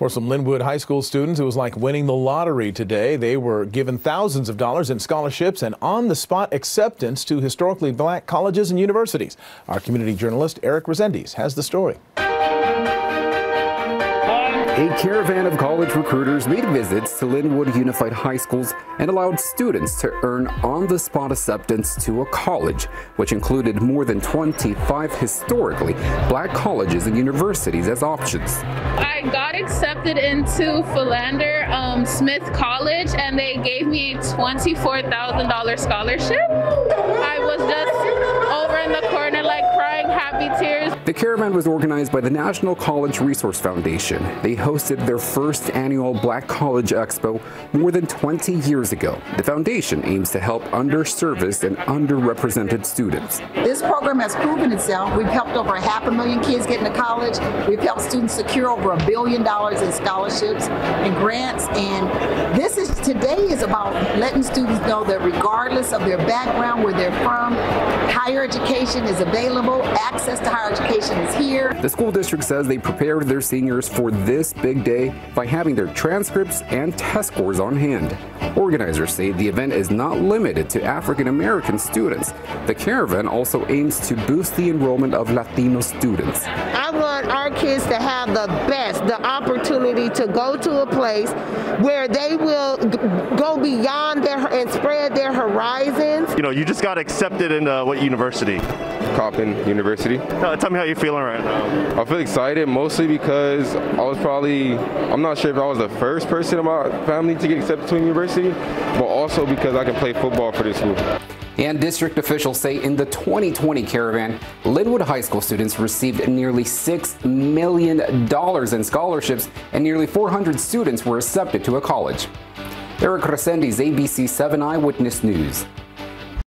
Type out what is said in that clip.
For some Lynwood High School students, it was like winning the lottery today. They were given thousands of dollars in scholarships and on the spot acceptance to historically black colleges and universities. Our community journalist Eric Resendiz has the story. A caravan of college recruiters made visits to Lynwood Unified High Schools and allowed students to earn on-the-spot acceptance to a college, which included more than 25 historically black colleges and universities as options. I got accepted into Philander um, Smith College and they gave me a $24,000 scholarship. I was just over in the corner like crying happy tears. The caravan was organized by the National College Resource Foundation. They hosted their first annual Black College Expo more than 20 years ago. The foundation aims to help underserviced and underrepresented students. This program has proven itself. We've helped over half a million kids get into college. We've helped students secure over a billion dollars in scholarships and grants. And this is today is about letting students know that regardless of their background, where they're from, higher education is available. Access to higher education is here. The school district says they prepared their seniors for this big day by having their transcripts and test scores on hand. Organizers say the event is not limited to African American students. The caravan also aims to boost the enrollment of Latino students. I want our kids to have the best, the opportunity to go to a place where they will go beyond their and spread their horizons. You know, you just got accepted into what university? Coppin University. Uh, tell me how you're feeling right now. I feel excited mostly because I was probably, I'm not sure if I was the first person in my family to get accepted to a university, but also because I can play football for this school. And district officials say in the 2020 caravan, Lynwood High School students received nearly $6 million in scholarships and nearly 400 students were accepted to a college. Eric Resendiz, ABC 7 Eyewitness News.